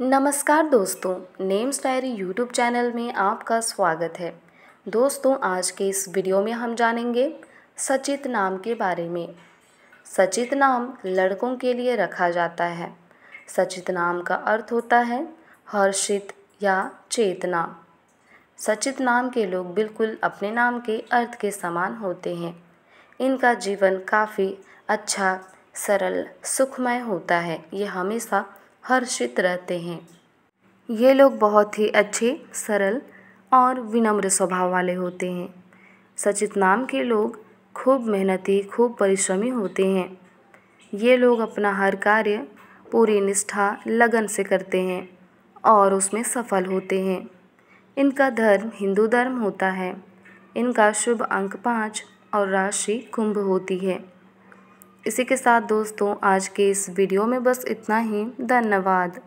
नमस्कार दोस्तों, names diary YouTube channel में आपका स्वागत है। दोस्तों, आज के इस वीडियो में हम जानेंगे सचित नाम के बारे में। सचित नाम लड़कों के लिए रखा जाता है। सचित नाम का अर्थ होता है हर्षित या चेतना। सचित नाम के लोग बिल्कुल अपने नाम के अर्थ के समान होते हैं। इनका जीवन काफ़ी अच्छा सरल, सुखमय होता है। ये हमेशा हर्षित रहते हैं। ये लोग बहुत ही अच्छे, सरल और विनम्र स्वभाव वाले होते हैं। सचित नाम के लोग खूब मेहनती, खूब परिश्रमी होते हैं। ये लोग अपना हर कार्य, पूरी निष्ठा, लगन से करते हैं और उसमें सफल होते हैं। इनका धर्म हिंदू धर्म होता है। इनका शुभ अंक पाँच और राशि कुंभ होती है। इसी के साथ दोस्तों आज के इस वीडियो में बस इतना ही। धन्यवाद।